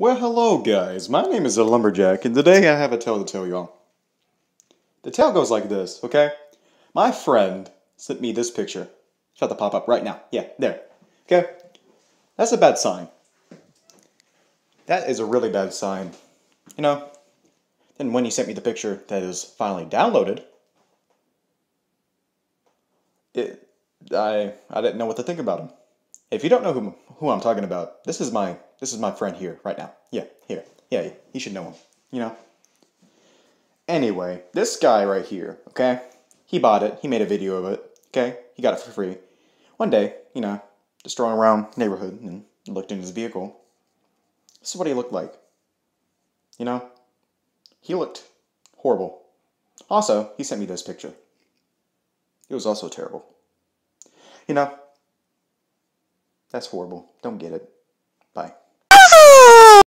Well, hello, guys. My name is a Lumberjack, and today I have a tale to tell y'all. The tale goes like this, okay? My friend sent me this picture. Shut the pop up right now. Yeah, there. Okay? That's a bad sign. That is a really bad sign. You know? Then when he sent me the picture that is finally downloaded, it, I, I didn't know what to think about him. If you don't know who, who I'm talking about, this is my this is my friend here right now. Yeah, here. Yeah, he should know him. You know. Anyway, this guy right here, okay? He bought it. He made a video of it. Okay, he got it for free. One day, you know, just strolling around neighborhood and looked in his vehicle. This is what he looked like. You know, he looked horrible. Also, he sent me this picture. It was also terrible. You know, that's horrible. Don't get it. Bye. Woohoo!